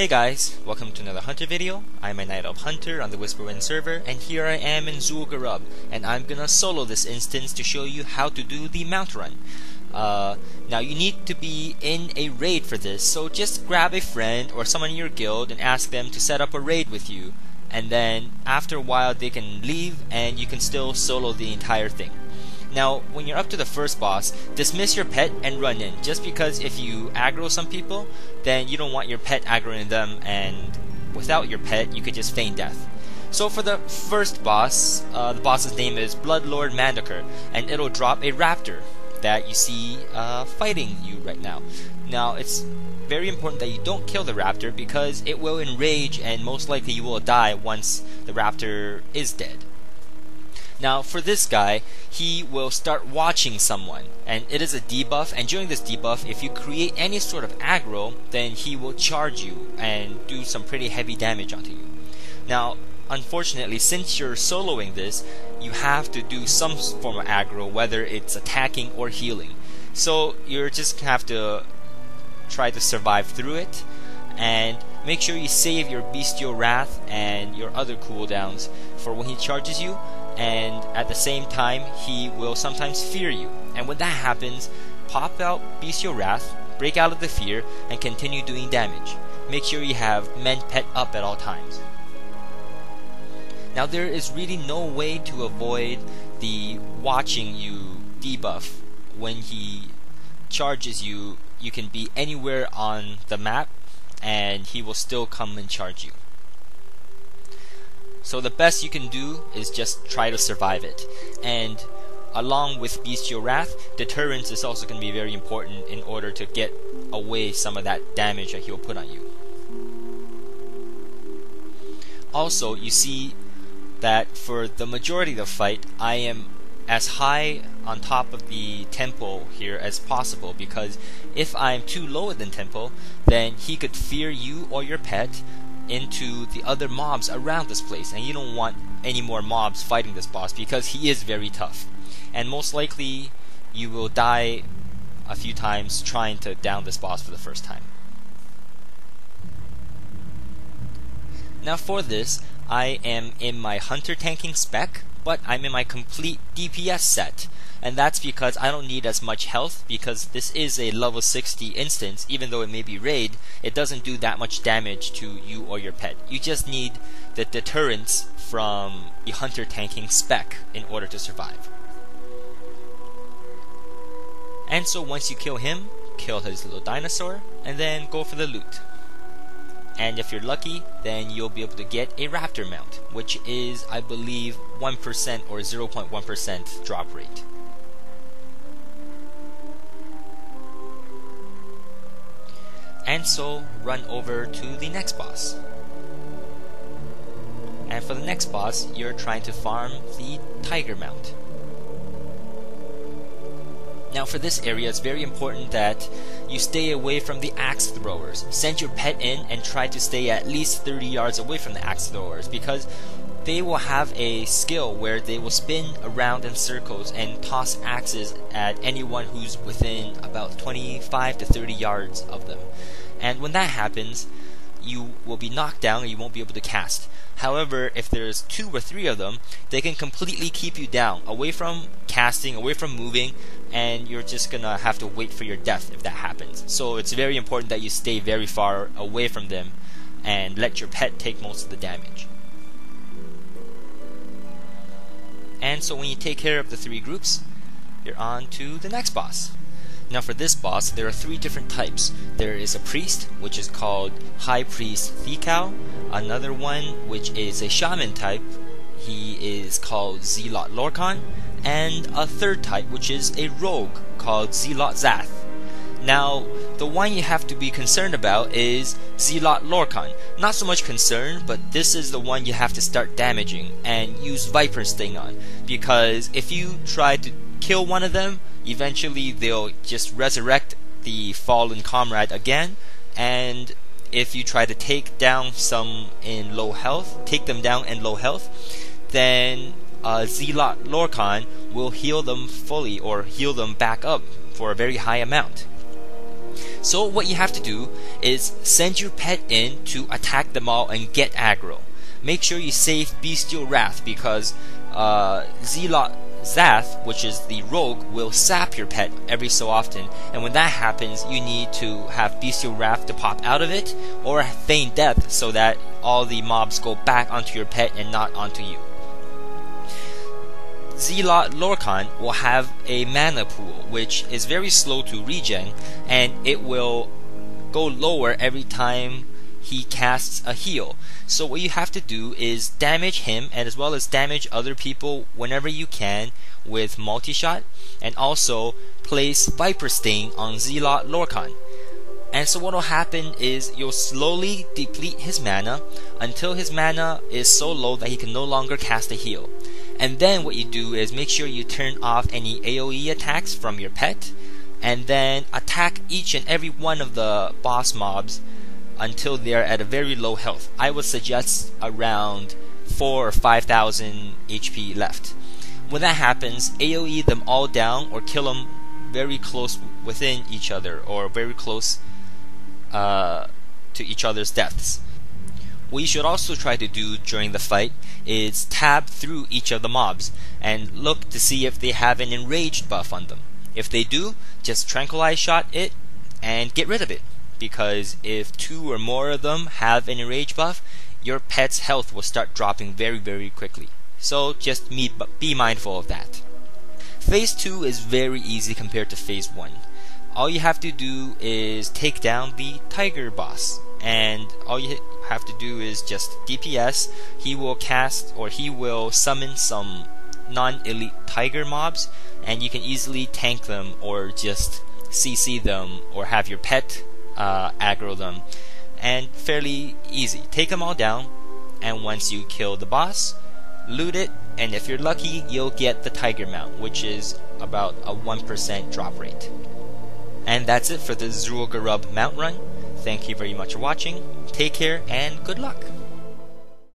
Hey guys, welcome to another Hunter video. I'm a Night Elf Hunter on the Whisperwind server, and here I am in Zul'Gurub, and I'm gonna solo this instance to show you how to do the mount run. Uh, now you need to be in a raid for this, so just grab a friend or someone in your guild and ask them to set up a raid with you, and then after a while they can leave and you can still solo the entire thing. Now, when you're up to the first boss, dismiss your pet and run in. Just because if you aggro some people, then you don't want your pet aggroing them, and without your pet, you could just feign death. So for the first boss, uh, the boss's name is Bloodlord Mandokir, and it'll drop a raptor that you see uh, fighting you right now. Now, it's very important that you don't kill the raptor because it will enrage and most likely you will die once the raptor is dead. Now, for this guy, he will start watching someone, and it is a debuff. And during this debuff, if you create any sort of aggro, then he will charge you and do some pretty heavy damage onto you. Now, unfortunately, since you're soloing this, you have to do some form of aggro, whether it's attacking or healing. So you just have to try to survive through it, and make sure you save your Bestial Wrath and your other cooldowns for when he charges you and at the same time he will sometimes fear you. And when that happens, pop out Bestial Wrath, break out of the fear, and continue doing damage. Make sure you have Mend Pet up at all times. Now there is really no way to avoid the watching you debuff. When he charges you, you can be anywhere on the map and he will still come and charge you. So the best you can do is just try to survive it. And along with Bestial Wrath, deterrence is also going to be very important in order to get away some of that damage that he'll put on you. Also, you see that for the majority of the fight, I am as high on top of the tempo here as possible because if I'm too low than tempo, then he could fear you or your pet into the other mobs around this place, and you don't want any more mobs fighting this boss because he is very tough. And most likely, you will die a few times trying to down this boss for the first time. Now for this, I am in my hunter tanking spec, but I'm in my complete DPS set. And that's because I don't need as much health because this is a level 60 instance. Even though it may be raid it doesn't do that much damage to you or your pet. You just need the deterrence from the hunter tanking spec in order to survive. And so once you kill him kill his little dinosaur and then go for the loot and if you're lucky, then you'll be able to get a Raptor mount, which is, I believe, 1% or 0.1% drop rate. and so run over to the next boss. And for the next boss, you're trying to farm the Tiger Mount. Now for this area, it's very important that you stay away from the axe throwers. Send your pet in and try to stay at least 30 yards away from the axe throwers because they will have a skill where they will spin around in circles and toss axes at anyone who's within about 25 to 30 yards of them. And when that happens, you will be knocked down and you won't be able to cast. However, if there's two or three of them, they can completely keep you down, away from casting, away from moving, and you're just gonna have to wait for your death if that happens. So it's very important that you stay very far away from them and let your pet take most of the damage. And so when you take care of the three groups, you're on to the next boss. Now for this boss, there are three different types. There is a priest, which is called High Priest Thekal. Another one, which is a shaman type, he is called Zealot Lorkhan. And a third type, which is a rogue, called Zealot Zath. Now, the one you have to be concerned about is Zealot Lorkhan. Not so much concerned, but this is the one you have to start damaging and use Viper Sting on. Because if you try to kill one of them, eventually they'll just resurrect the fallen comrade again and if you try to take down some in low health, take them down in low health, then uh, Zealot Lorkhan will heal them fully or heal them back up for a very high amount. So what you have to do is send your pet in to attack them all and get aggro. Make sure you save Bestial Wrath because uh, Zath, which is the rogue, will sap your pet every so often, and when that happens, you need to have Bestial Wrath to pop out of it, or feign death so that all the mobs go back onto your pet and not onto you. Zealot Lorkhan will have a mana pool, which is very slow to regen, and it will go lower every time he casts a heal. So what you have to do is damage him and as well as damage other people whenever you can with multi-shot and also place Viper Sting on Zealot Lorkhan. And so what will happen is you'll slowly deplete his mana until his mana is so low that he can no longer cast a heal. And then what you do is make sure you turn off any AoE attacks from your pet, and then attack each and every one of the boss mobs until they're at a very low health. I would suggest around 4 or 5,000 HP left. When that happens, AoE them all down or kill them very close within each other or very close uh, to each other's deaths. What you should also try to do during the fight is tab through each of the mobs and look to see if they have an enraged buff on them. If they do, just tranquilize shot it and get rid of it. Because if two or more of them have an enraged buff, your pet's health will start dropping very very quickly. So just be mindful of that. Phase 2 is very easy compared to Phase 1. All you have to do is take down the Tiger boss and all you have to do is just DPS. He will cast or he will summon some non-elite tiger mobs, and you can easily tank them or just CC them or have your pet uh, aggro them, and fairly easy. Take them all down, and once you kill the boss, loot it, and if you're lucky, you'll get the tiger mount, which is about a 1% drop rate. And that's it for the Zul'Gurub mount run. Thank you very much for watching. Take care and good luck.